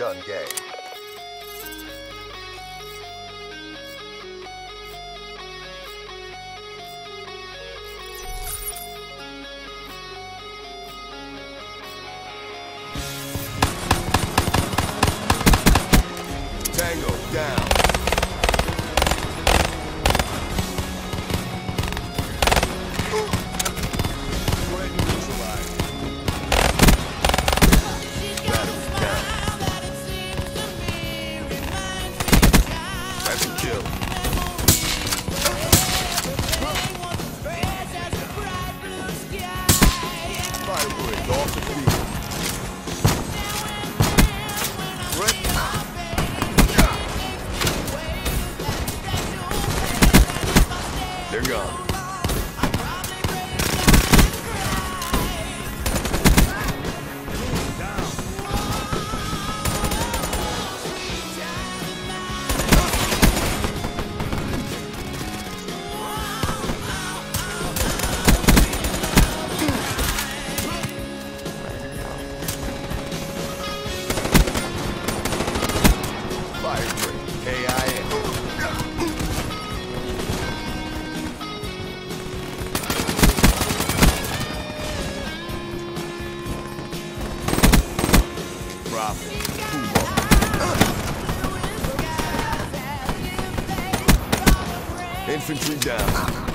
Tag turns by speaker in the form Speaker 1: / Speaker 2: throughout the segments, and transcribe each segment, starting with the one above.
Speaker 1: Gun Gang. Field. They're gone. Profit. Infantry down.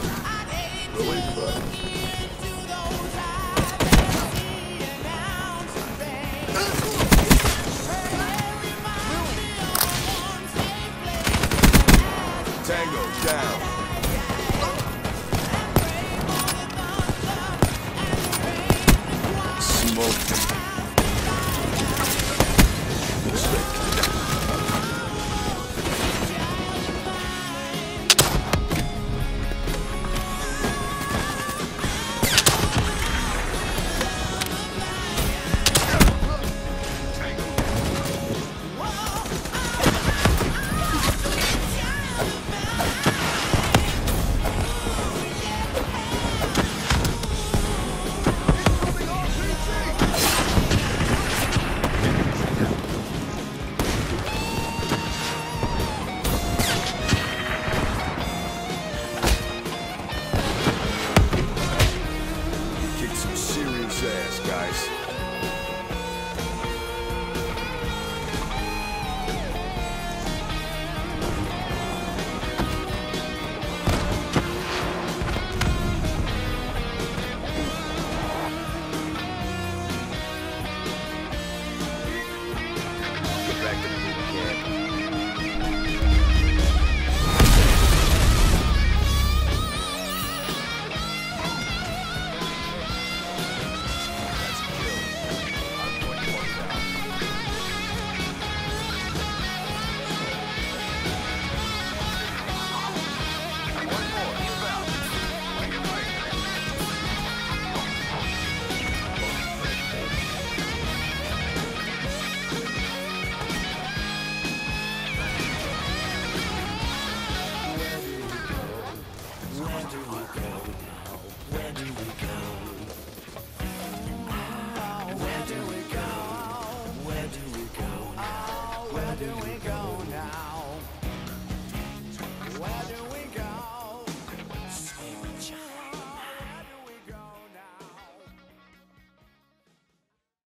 Speaker 1: Ass, guys.